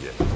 yet.